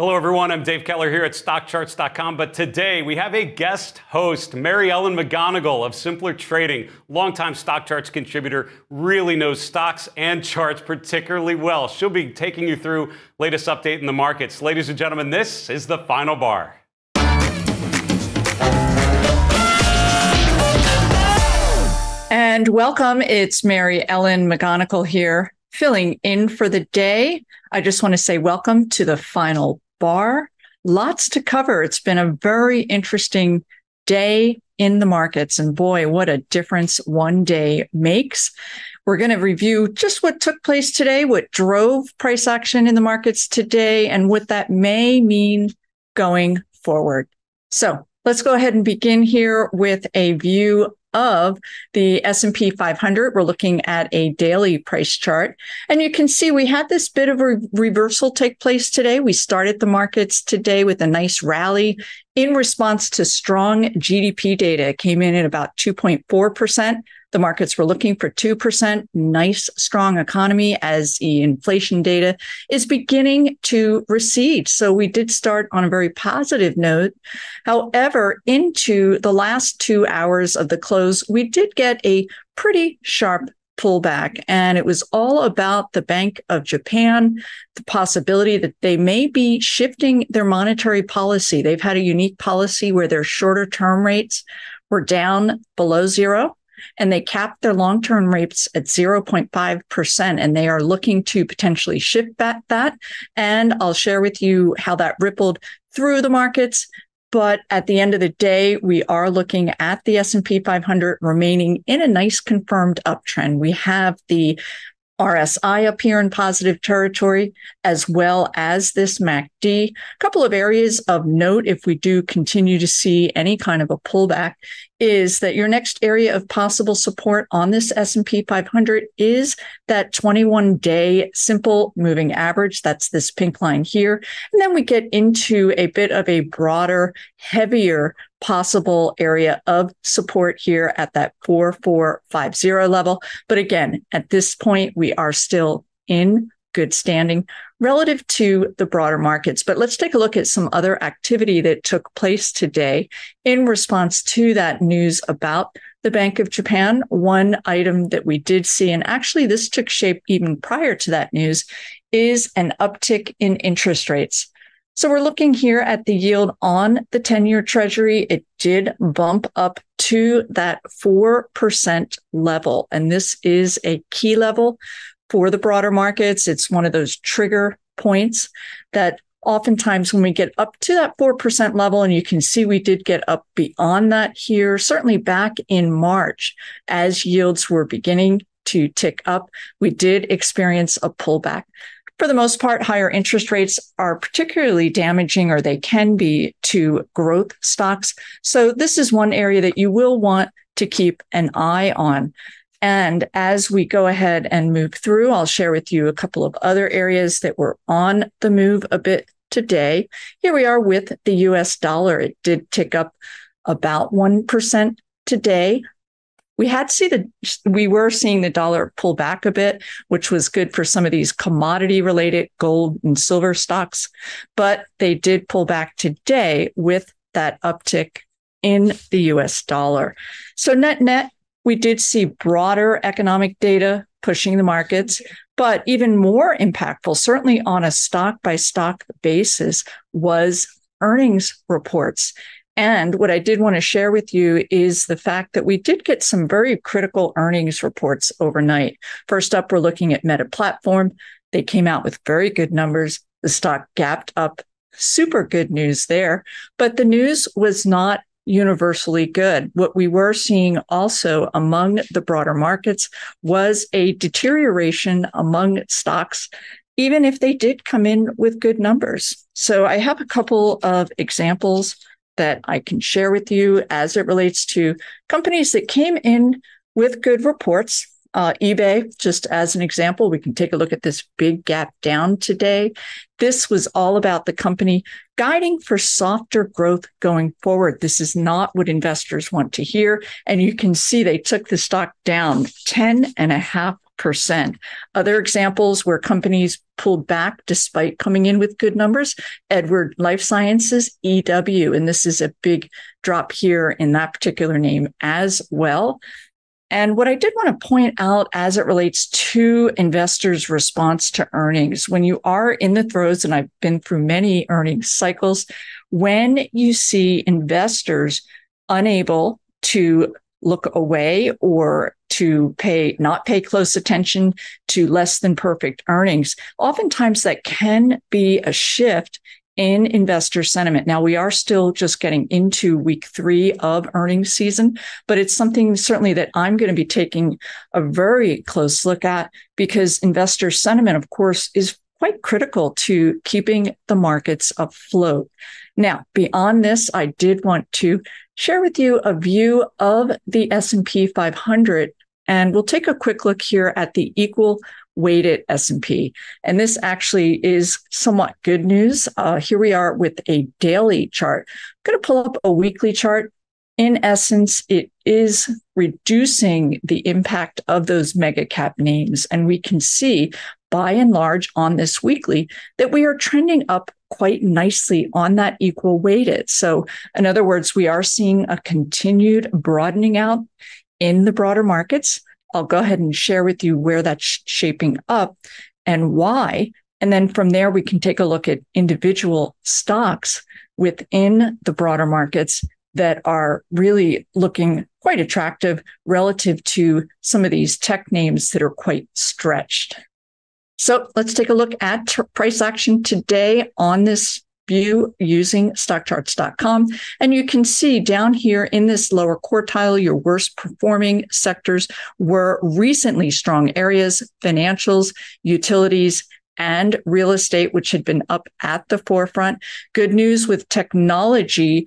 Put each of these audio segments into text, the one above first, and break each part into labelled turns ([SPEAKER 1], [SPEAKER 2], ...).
[SPEAKER 1] Hello, everyone. I'm Dave Keller here at StockCharts.com. But today we have a guest host, Mary Ellen McGonagle of Simpler Trading, longtime Stock Charts contributor, really knows stocks and charts particularly well. She'll be taking you through latest update in the markets. Ladies and gentlemen, this is the final bar.
[SPEAKER 2] And welcome. It's Mary Ellen McGonagle here, filling in for the day. I just want to say welcome to the final bar. Lots to cover. It's been a very interesting day in the markets. And boy, what a difference one day makes. We're going to review just what took place today, what drove price action in the markets today, and what that may mean going forward. So let's go ahead and begin here with a view of the S&P 500. We're looking at a daily price chart. And you can see we had this bit of a reversal take place today. We started the markets today with a nice rally in response to strong GDP data. It came in at about 2.4%. The markets were looking for 2%, nice, strong economy as the inflation data is beginning to recede. So we did start on a very positive note. However, into the last two hours of the close, we did get a pretty sharp pullback. And it was all about the Bank of Japan, the possibility that they may be shifting their monetary policy. They've had a unique policy where their shorter term rates were down below zero and they capped their long term rates at 0.5%. And they are looking to potentially shift back that. And I'll share with you how that rippled through the markets. But at the end of the day, we are looking at the S&P 500 remaining in a nice confirmed uptrend. We have the RSI up here in positive territory, as well as this MACD. A couple of areas of note, if we do continue to see any kind of a pullback, is that your next area of possible support on this S&P 500 is that 21 day simple moving average. That's this pink line here. And then we get into a bit of a broader, heavier possible area of support here at that 4450 level. But again, at this point, we are still in good standing relative to the broader markets. But let's take a look at some other activity that took place today in response to that news about the Bank of Japan. One item that we did see, and actually this took shape even prior to that news, is an uptick in interest rates. So we're looking here at the yield on the 10 year treasury. It did bump up to that 4% level. And this is a key level for the broader markets. It's one of those trigger points that oftentimes when we get up to that 4% level, and you can see we did get up beyond that here, certainly back in March as yields were beginning to tick up, we did experience a pullback for the most part, higher interest rates are particularly damaging, or they can be to growth stocks. So, this is one area that you will want to keep an eye on. And as we go ahead and move through, I'll share with you a couple of other areas that were on the move a bit today. Here we are with the US dollar. It did tick up about 1% today we had to see the we were seeing the dollar pull back a bit, which was good for some of these commodity related gold and silver stocks, but they did pull back today with that uptick in the US dollar. So net net, we did see broader economic data pushing the markets, but even more impactful, certainly on a stock by stock basis, was earnings reports. And what I did want to share with you is the fact that we did get some very critical earnings reports overnight. First up, we're looking at Meta Platform. They came out with very good numbers. The stock gapped up. Super good news there. But the news was not universally good. What we were seeing also among the broader markets was a deterioration among stocks, even if they did come in with good numbers. So I have a couple of examples that I can share with you as it relates to companies that came in with good reports. Uh, eBay, just as an example, we can take a look at this big gap down today. This was all about the company guiding for softer growth going forward. This is not what investors want to hear. And you can see they took the stock down 10 and a half Other examples where companies pulled back despite coming in with good numbers Edwards Lifesciences, EW, and this is a big drop here in that particular name as well. And what I did want to point out as it relates to investors' response to earnings, when you are in the throes, and I've been through many earnings cycles, when you see investors unable to look away or to pay not pay close attention to less than perfect earnings oftentimes that can be a shift in investor sentiment. Now, we are still just getting into week three of earnings season, but it's something certainly that I'm going to be taking a very close look at because investor sentiment, of course, is quite critical to keeping the markets afloat. Now, beyond this, I did want to share with you a view of the S&P 500 and we'll take a quick look here at the equal weighted S&P. And this actually is somewhat good news. Uh, here we are with a daily chart. I'm going to pull up a weekly chart. In essence, it is reducing the impact of those mega cap names. And we can see by and large on this weekly that we are trending up quite nicely on that equal weighted. So, in other words, we are seeing a continued broadening out in the broader markets. I'll go ahead and share with you where that's shaping up and why. And then from there, we can take a look at individual stocks within the broader markets that are really looking quite attractive relative to some of these tech names that are quite stretched. So let's take a look at t- price action today on this view using stockcharts.com. And you can see down here in this lower quartile, your worst performing sectors were recently strong areas, financials, utilities, and real estate, which had been up at the forefront. Good news with technology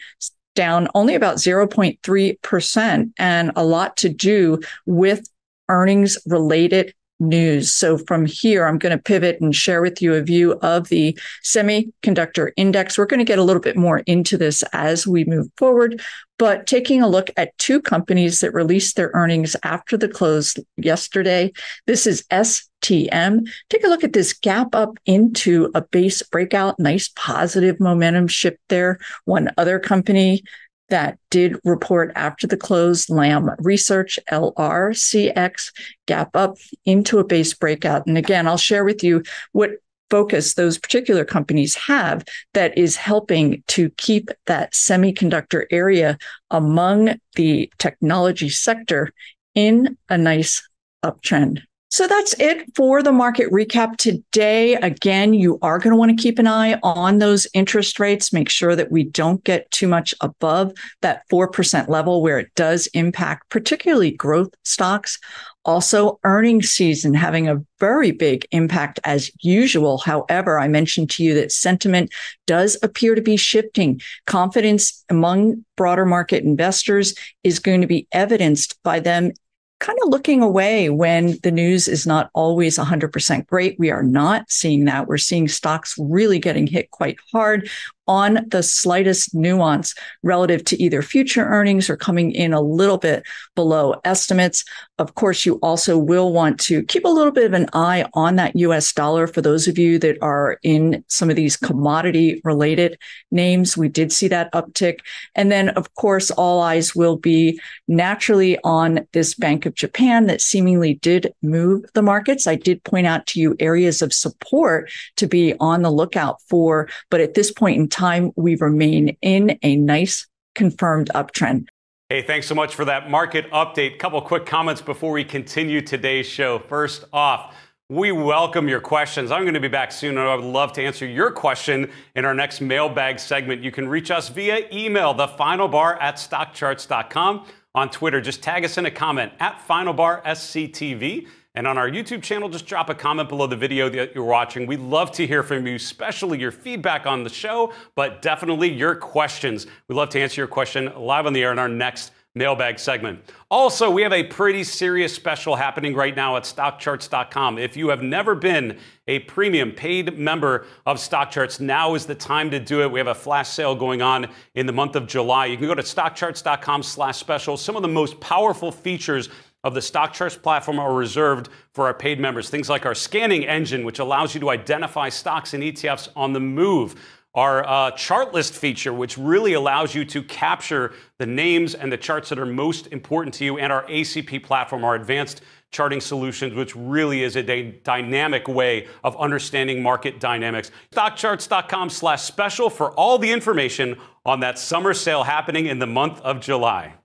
[SPEAKER 2] down only about 0.3% and a lot to do with earnings related news. So from here, I'm going to pivot and share with you a view of the semiconductor index. We're going to get a little bit more into this as we move forward, but taking a look at two companies that released their earnings after the close yesterday. This is STM. Take a look at this gap up into a base breakout, nice positive momentum shift there. One other company that did report after the close lam research lrcx gap up into a base breakout. And again i'll share with you what focus those particular companies have that is helping to keep that semiconductor area among the technology sector in a nice uptrend so that's it for the market recap today. Again, you are going to want to keep an eye on those interest rates. Make sure that we don't get too much above that 4% level where it does impact particularly growth stocks. Also, earnings season having a very big impact as usual. However, I mentioned to you that sentiment does appear to be shifting. Confidence among broader market investors is going to be evidenced by them kind of looking away when the news is not always 100% great. We are not seeing that. We're seeing stocks really getting hit quite hard on the slightest nuance relative to either future earnings or coming in a little bit below estimates. Of course, you also will want to keep a little bit of an eye on that US dollar for those of you that are in some of these commodity related names. We did see that uptick. And then, of course, all eyes will be naturally on this Bank of Japan that seemingly did move the markets. I did point out to you areas of support to be on the lookout for, but at this point in time, we remain in a nice confirmed uptrend.
[SPEAKER 1] Hey, thanks so much for that market update. Couple quick comments before we continue today's show. First off, we welcome your questions. I'm going to be back soon, and I would love to answer your question in our next mailbag segment. You can reach us via email, thefinalbar at stockcharts.com. On Twitter, just tag us in a comment at FinalBarSCTV. And on our YouTube channel, just drop a comment below the video that you're watching. We'd love to hear from you, especially your feedback on the show, but definitely your questions. We'd love to answer your question live on the air in our next mailbag segment. Also, we have a pretty serious special happening right now at stockcharts.com. If you have never been a premium paid member of StockCharts, now is the time to do it. We have a flash sale going on in the month of July. You can go to stockcharts.com slash special. Some of the most powerful features of the Stock Charts platform are reserved for our paid members. Things like our scanning engine, which allows you to identify stocks and ETFs on the move. Our uh, chart list feature, which really allows you to capture the names and the charts that are most important to you, and our ACP platform, our advanced charting solutions, which really is a dynamic way of understanding market dynamics. Stockcharts.com slash special for all the information on that summer sale happening in the month of July.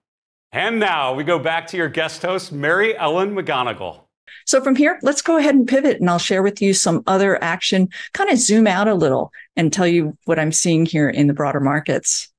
[SPEAKER 1] And now we go back to your guest host, Mary Ellen McGonagle.
[SPEAKER 2] So from here, let's go ahead and pivot and I'll share with you some other action, kind of zoom out a little and tell you what I'm seeing here in the broader markets.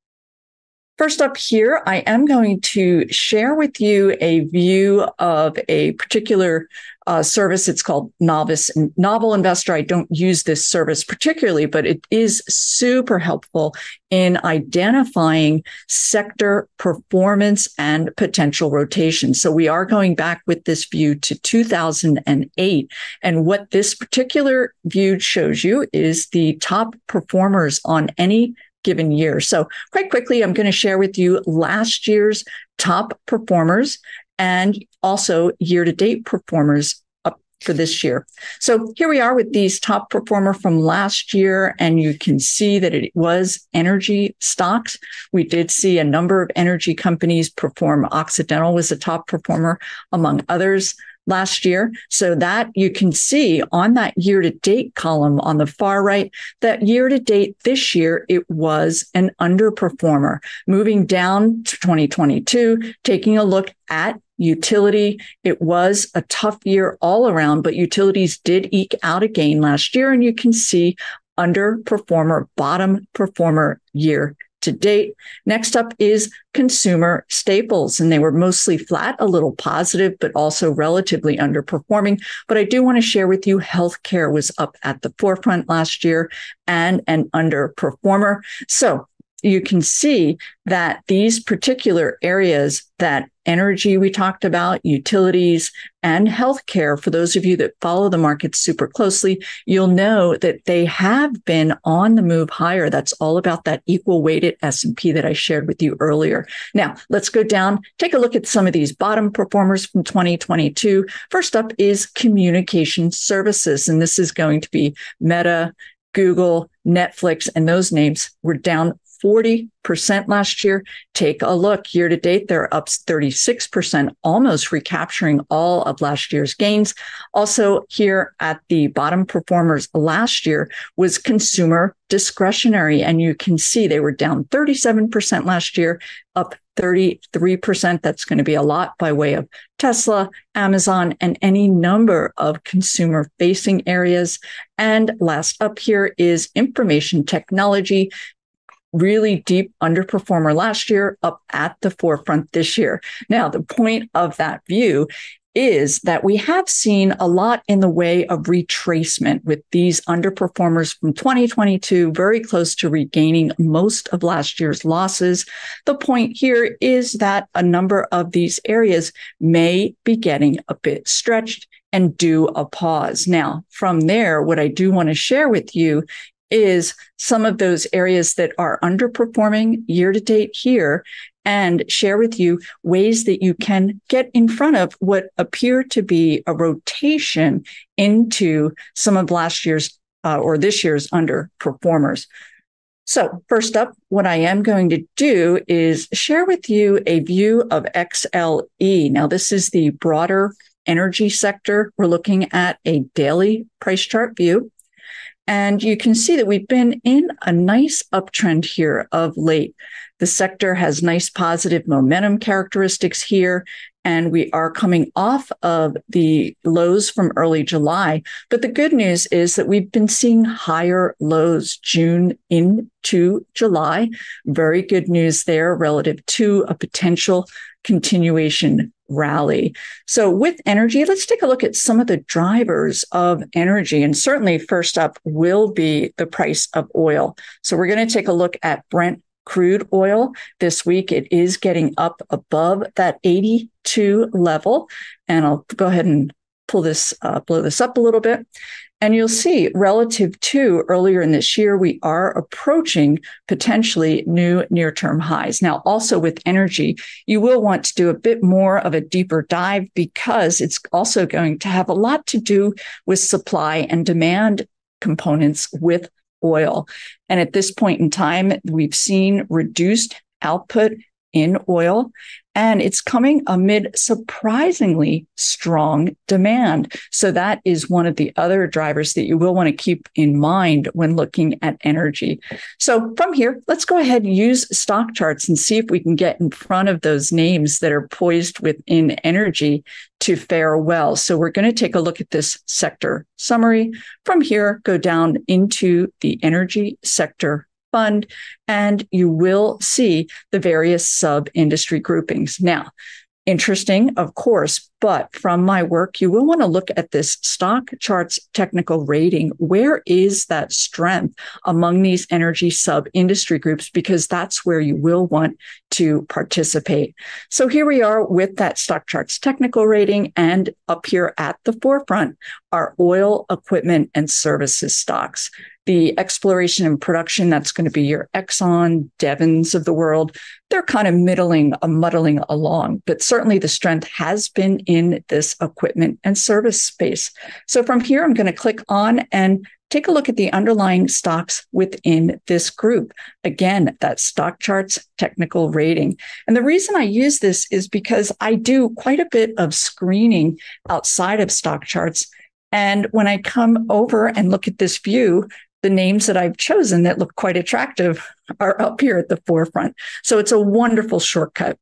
[SPEAKER 2] First up here, I am going to share with you a view of a particular uh, service. It's called Novice and Novel Investor. I don't use this service particularly, but it is super helpful in identifying sector performance and potential rotation. So we are going back with this view to 2008. And what this particular view shows you is the top performers on any given year. So, quite quickly, I'm going to share with you last year's top performers and also year to date performers up for this year. So, here we are with these top performer from last year, and you can see that it was energy stocks. We did see a number of energy companies perform. Occidental was a top performer among others last year. So that you can see on that year to date column on the far right, that year to date this year, it was an underperformer. Moving down to 2022, taking a look at utility. It was a tough year all around, but utilities did eke out a gain last year. And you can see underperformer, bottom performer year to date. Next up is consumer staples, and they were mostly flat, a little positive, but also relatively underperforming. But I do want to share with you healthcare was up at the forefront last year and an underperformer. So you can see that these particular areas that energy we talked about, utilities, and healthcare, for those of you that follow the markets super closely, you'll know that they have been on the move higher. That's all about that equal weighted S&P that I shared with you earlier. Now, let's go down, take a look at some of these bottom performers from 2022. First up is communication services, and this is going to be Meta, Google, Netflix, and those names were down 40% last year. Take a look year to date, they're up 36%, almost recapturing all of last year's gains. Also, here at the bottom performers last year was consumer discretionary. And you can see they were down 37% last year, up 33%. That's going to be a lot by way of Tesla, Amazon, and any number of consumer facing areas. And last up here is information technology really deep underperformer last year, up at the forefront this year. Now, the point of that view is that we have seen a lot in the way of retracement with these underperformers from 2022, very close to regaining most of last year's losses. The point here is that a number of these areas may be getting a bit stretched and do a pause. Now, from there, what I do want to share with you is some of those areas that are underperforming year to date here and share with you ways that you can get in front of what appear to be a rotation into some of last year's uh, or this year's underperformers. So, first up, what I am going to do is share with you a view of XLE. Now, this is the broader energy sector. We're looking at a daily price chart view. And you can see that we've been in a nice uptrend here of late. The sector has nice positive momentum characteristics here, and we are coming off of the lows from early July. But the good news is that we've been seeing higher lows June into July. Very good news there relative to a potential continuation rally. So, with energy, let's take a look at some of the drivers of energy. And certainly, first up will be the price of oil. So, we're going to take a look at Brent crude oil this week. It is getting up above that 82 level. And I'll go ahead and pull this, uh, blow this up a little bit. And you'll see relative to earlier in this year, we are approaching potentially new near term highs. Now, also with energy, you will want to do a bit more of a deeper dive because it's also going to have a lot to do with supply and demand components with oil. And at this point in time, we've seen reduced output in oil and it's coming amid surprisingly strong demand. So that is one of the other drivers that you will want to keep in mind when looking at energy. So from here, let's go ahead and use stock charts and see if we can get in front of those names that are poised within energy to fare well. So we're going to take a look at this sector summary. From here, go down into the energy sector fund, and you will see the various sub industry groupings. Now, interesting, of course, but from my work, you will want to look at this stock charts technical rating. Where is that strength among these energy sub industry groups? Because that's where you will want to participate. So here we are with that stock charts technical rating. And up here at the forefront are oil, equipment, and services stocks the exploration and production, that's going to be your Exxon, Devons of the world. They're kind of middling, uh, muddling along, but certainly the strength has been in this equipment and service space. So from here, I'm going to click on and take a look at the underlying stocks within this group. Again, that stock charts technical rating. And the reason I use this is because I do quite a bit of screening outside of stock charts. And when I come over and look at this view, the names that I've chosen that look quite attractive are up here at the forefront. So it's a wonderful shortcut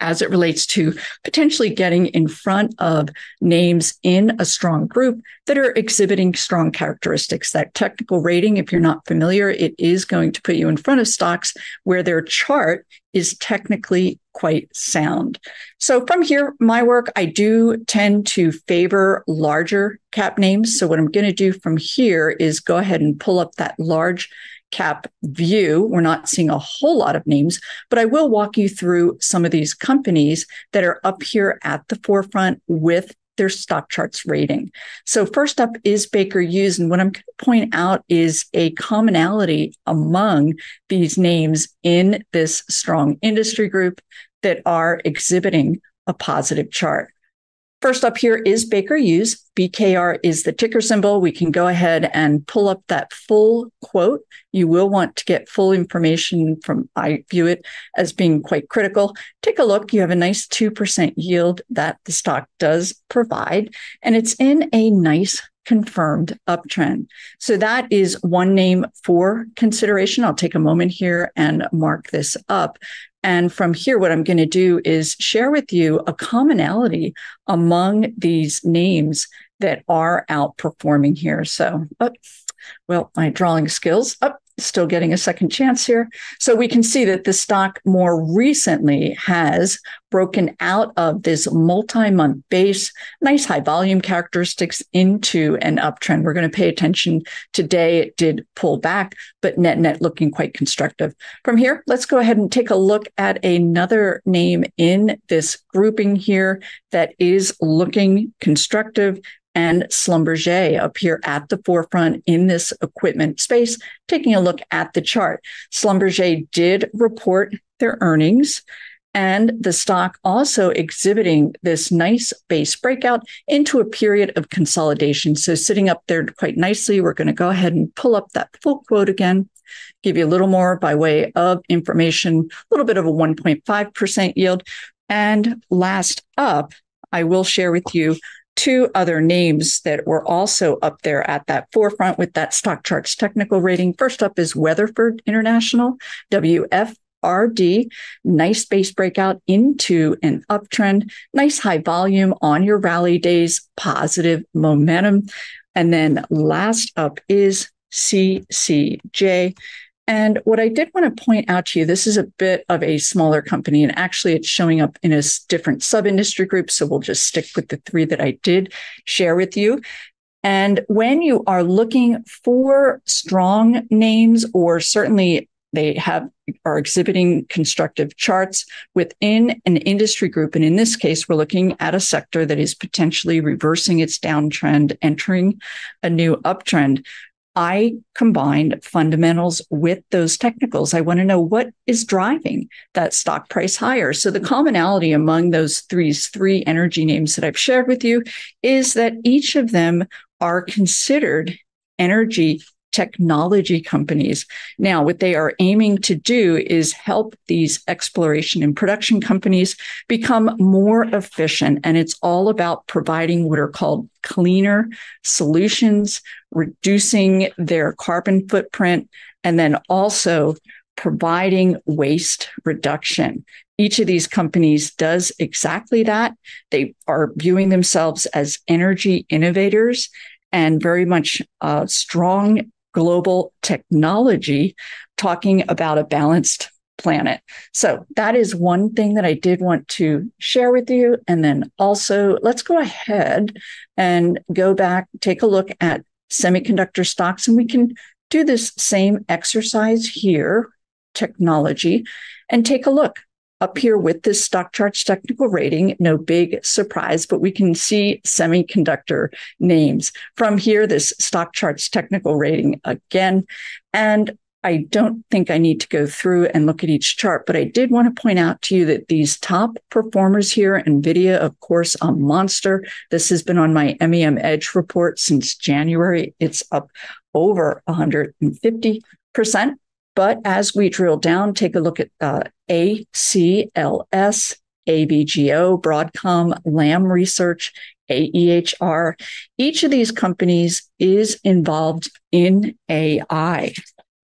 [SPEAKER 2] as it relates to potentially getting in front of names in a strong group that are exhibiting strong characteristics. That technical rating, if you're not familiar, it is going to put you in front of stocks where their chart is technically quite sound. So from here, my work, I do tend to favor larger cap names. So what I'm going to do from here is go ahead and pull up that large cap view. We're not seeing a whole lot of names, but I will walk you through some of these companies that are up here at the forefront with their stock charts rating. So first up is Baker Hughes. And what I'm going to point out is a commonality among these names in this strong industry group that are exhibiting a positive chart. First up here is Baker Hughes. BKR is the ticker symbol. We can go ahead and pull up that full quote. You will want to get full information from, I view it as being quite critical. Take a look. You have a nice 2% yield that the stock does provide, and it's in a nice confirmed uptrend. So that is one name for consideration. I'll take a moment here and mark this up. And from here, what I'm going to do is share with you a commonality among these names that are outperforming here. So, oh, well, my drawing skills up. Oh, still getting a second chance here. So we can see that the stock more recently has broken out of this multi-month base, nice high volume characteristics into an uptrend. We're going to pay attention today. It did pull back, but net net looking quite constructive. From here, let's go ahead and take a look at another name in this grouping here that is looking constructive and Schlumberger appear at the forefront in this equipment space, taking a look at the chart. Schlumberger did report their earnings and the stock also exhibiting this nice base breakout into a period of consolidation. So sitting up there quite nicely, we're going to go ahead and pull up that full quote again, give you a little more by way of information, a little bit of a 1.5% yield. And last up, I will share with you two other names that were also up there at that forefront with that stock charts technical rating. First up is Weatherford International, WFRD. Nice base breakout into an uptrend, nice high volume on your rally days, positive momentum. And then last up is CCJ. And what I did want to point out to you, this is a bit of a smaller company, and actually it's showing up in a different sub industry group. So we'll just stick with the three that I did share with you. And when you are looking for strong names, or certainly they have are exhibiting constructive charts within an industry group. And in this case, we're looking at a sector that is potentially reversing its downtrend, entering a new uptrend. I combined fundamentals with those technicals. I want to know what is driving that stock price higher. So the commonality among those three, three energy names that I've shared with you is that each of them are considered energy technology companies. Now, what they are aiming to do is help these exploration and production companies become more efficient. And it's all about providing what are called cleaner solutions, reducing their carbon footprint, and then also providing waste reduction. Each of these companies does exactly that. They are viewing themselves as energy innovators and very much uh, strong global technology talking about a balanced planet. So that is one thing that I did want to share with you. And then also, let's go ahead and go back, take a look at semiconductor stocks, and we can do this same exercise here, technology, and take a look up here with this stock charts technical rating. No big surprise, but we can see semiconductor names from here, this stock charts technical rating again. And I don't think I need to go through and look at each chart, but I did want to point out to you that these top performers here, NVIDIA, of course, a monster. This has been on my MEM Edge report since January. It's up over 150%. But as we drill down, take a look at uh, ACLS, AVGO, Broadcom, Lam Research, AEHR. Each of these companies is involved in AI.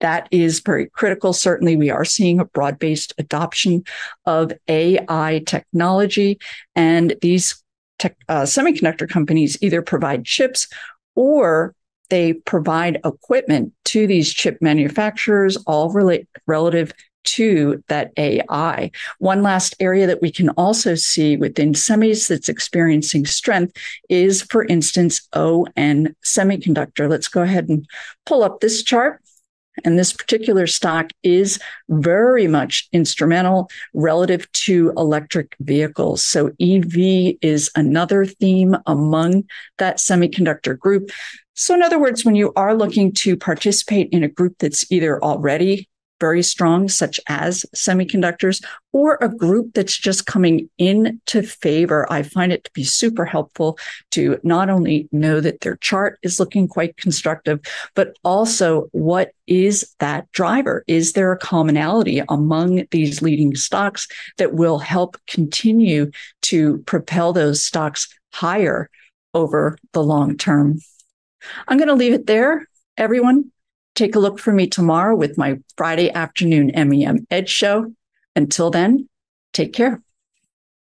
[SPEAKER 2] That is very critical. Certainly, we are seeing a broad based adoption of AI technology, and these tech, uh, semiconductor companies either provide chips or they provide equipment to these chip manufacturers, all relate, relative to that AI. One last area that we can also see within semis that's experiencing strength is, for instance, ON Semiconductor. Let's go ahead and pull up this chart. And this particular stock is very much instrumental relative to electric vehicles. So EV is another theme among that semiconductor group. So, in other words, when you are looking to participate in a group that's either already very strong, such as semiconductors, or a group that's just coming into favor, I find it to be super helpful to not only know that their chart is looking quite constructive, but also what is that driver? Is there a commonality among these leading stocks that will help continue to propel those stocks higher over the long term? I'm going to leave it there. Everyone, take a look for me tomorrow with my Friday afternoon MEM Edge show. Until then, take care.